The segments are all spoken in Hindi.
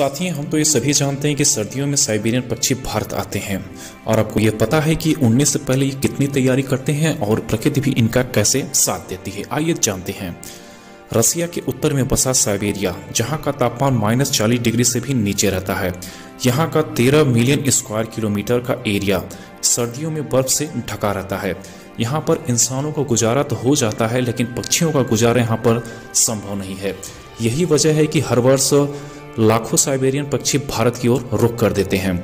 साथ ही हम तो ये सभी जानते हैं कि सर्दियों में साइबेरियन पक्षी भारत आते हैं। और आपको ये पता है कि उड़ने से पहले ये कितनी तैयारी करते हैं और प्रकृति भी इनका कैसे साथ देती है। आइए जानते हैं। रसिया के उत्तर में बसा साइबेरिया, जहाँ का तापमान माइनस चालीस डिग्री से भी नीचे रहता है। यहाँ का तेरह मिलियन स्क्वायर किलोमीटर का एरिया सर्दियों में बर्फ़ से ढका रहता है। यहाँ पर इंसानों का गुजारा तो हो जाता है, लेकिन पक्षियों का गुजारा यहाँ पर संभव नहीं है। यही वजह है कि हर वर्ष लाखों साइबेरियन पक्षी भारत की ओर रुख कर देते हैं,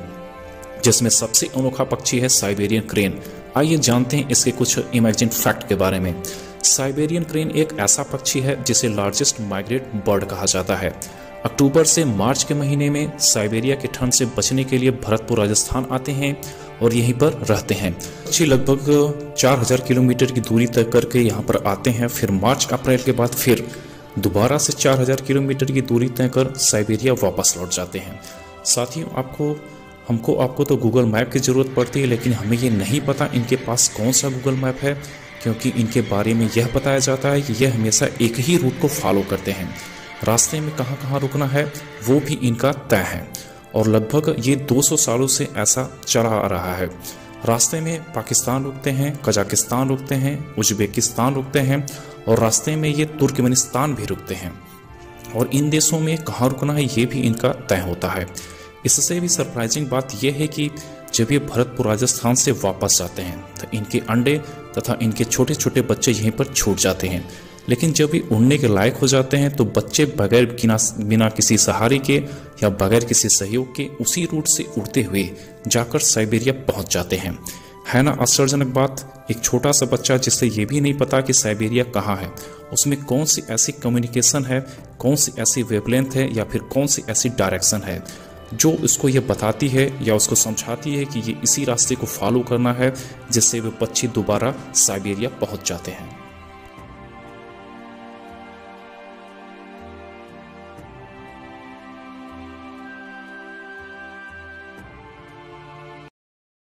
जिसमें सबसे अनोखा पक्षी है साइबेरियन क्रेन। आइए जानते हैं इसके कुछ इमेजिन फैक्ट के बारे में। साइबेरियन क्रेन एक ऐसा पक्षी है जिसे लार्जेस्ट माइग्रेट बर्ड कहा जाता है। अक्टूबर से मार्च के महीने में साइबेरिया के ठंड से बचने के लिए भरतपुर राजस्थान आते हैं और यहीं पर रहते हैं। पक्षी लगभग 4000 किलोमीटर की दूरी तय करके यहाँ पर आते हैं, फिर मार्च अप्रैल के बाद फिर दोबारा से 4000 किलोमीटर की दूरी तय कर साइबेरिया वापस लौट जाते हैं। साथ ही आपको, हमको, आपको तो गूगल मैप की ज़रूरत पड़ती है, लेकिन हमें ये नहीं पता इनके पास कौन सा गूगल मैप है, क्योंकि इनके बारे में यह बताया जाता है कि यह हमेशा एक ही रूट को फॉलो करते हैं। रास्ते में कहाँ कहाँ रुकना है, वो भी इनका तय है, और लगभग ये 200 सालों से ऐसा चला आ रहा है। रास्ते में पाकिस्तान रुकते हैं, कजाकिस्तान रुकते हैं, उज्बेकिस्तान रुकते हैं और रास्ते में ये तुर्कमेनिस्तान भी रुकते हैं। और इन देशों में कहाँ रुकना है ये भी इनका तय होता है। इससे भी सरप्राइजिंग बात यह है कि जब ये भरतपुर राजस्थान से वापस जाते हैं तो इनके अंडे तथा इनके छोटे छोटे बच्चे यहीं पर छूट जाते हैं। लेकिन जब ये उड़ने के लायक हो जाते हैं तो बच्चे बगैर बिना बिना किसी सहारे के या बगैर किसी सहयोग के उसी रूट से उड़ते हुए जाकर साइबेरिया पहुँच जाते हैं। है ना, आश्चर्यजनक बात? एक छोटा सा बच्चा जिससे ये भी नहीं पता कि साइबेरिया कहाँ है। उसमें कौन सी ऐसी कम्युनिकेशन है, कौन सी ऐसी वेबलेंथ है, या फिर कौन सी ऐसी डायरेक्शन है? जो उसको ये बताती है, या उसको समझाती है कि ये इसी रास्ते को फॉलो करना है, जिससे वे पक्षी दोबारा साइबेरिया पहुँच जाते हैं।